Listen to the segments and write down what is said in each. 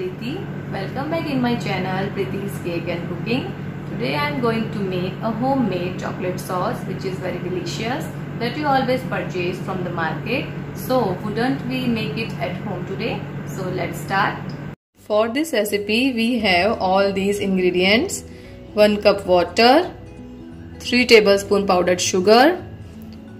Preeti. Welcome back in my channel Preeti's Cake and Cooking. Today I am going to make a homemade chocolate sauce which is very delicious that you always purchase from the market. So wouldn't we make it at home today? So let's start. For this recipe we have all these ingredients. 1 cup water, 3 tablespoon powdered sugar,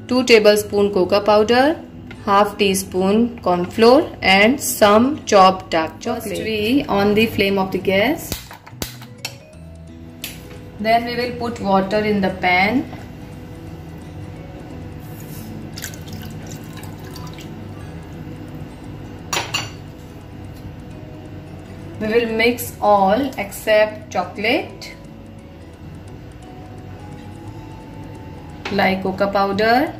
2 tablespoon cocoa powder, half teaspoon corn flour and some chopped dark chocolate. First we on the flame of the gas. Then we will put water in the pan. We will mix all except chocolate like cocoa powder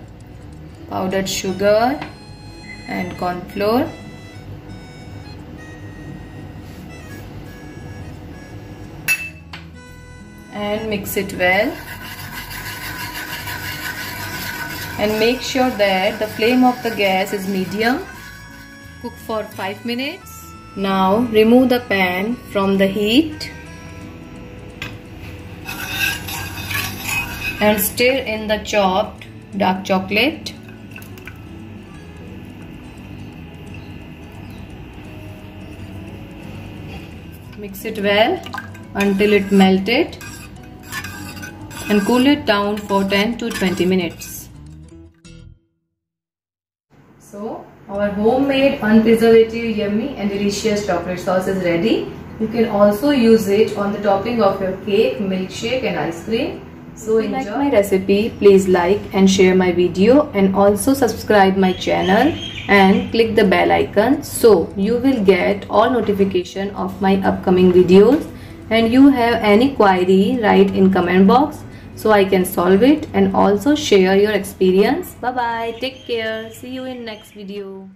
powdered sugar and corn flour and mix it well. And make sure that the flame of the gas is medium. Cook for 5 minutes. Now remove the pan from the heat. And stir in the chopped dark chocolate Mix it well until it melted and cool it down for 10 to 20 minutes. So our homemade unpreservative yummy and delicious chocolate sauce is ready. You can also use it on the topping of your cake, milkshake and ice cream. So if you like my recipe, please like and share my video and also subscribe my channel and click the bell icon so you will get all notification of my upcoming videos and you have any query write in comment box so I can solve it and also share your experience. Bye bye. Take care. See you in next video.